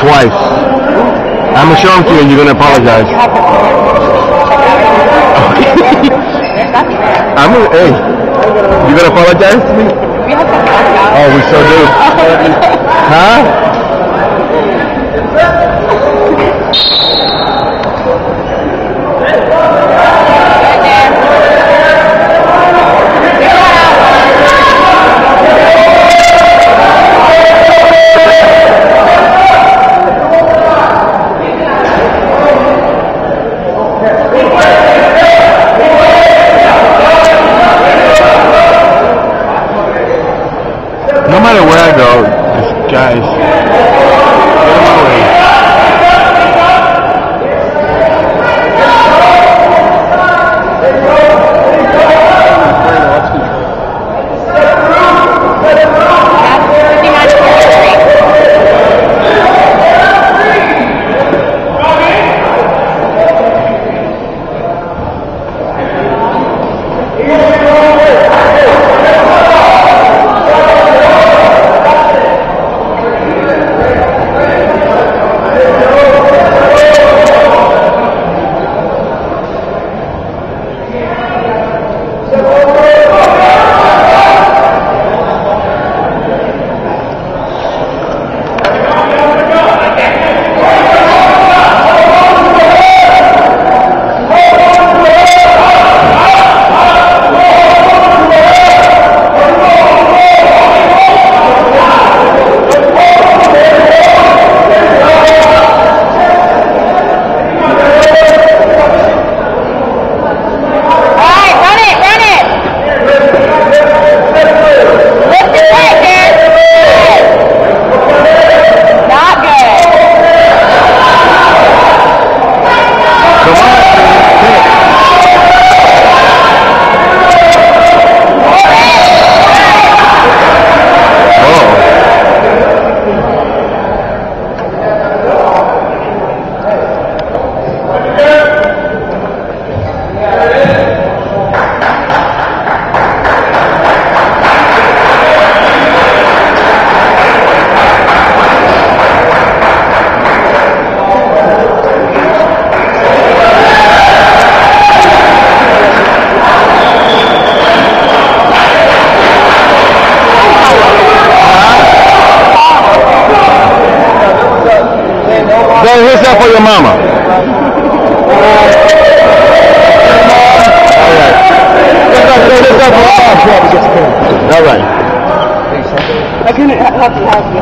Twice. I'm gonna show them to you and you're gonna apologize. I'm gonna, hey, you gonna apologize to me? Oh, we so do. Huh? Matter where I go, this guys. For your mama. All right. All right. I couldn't have to.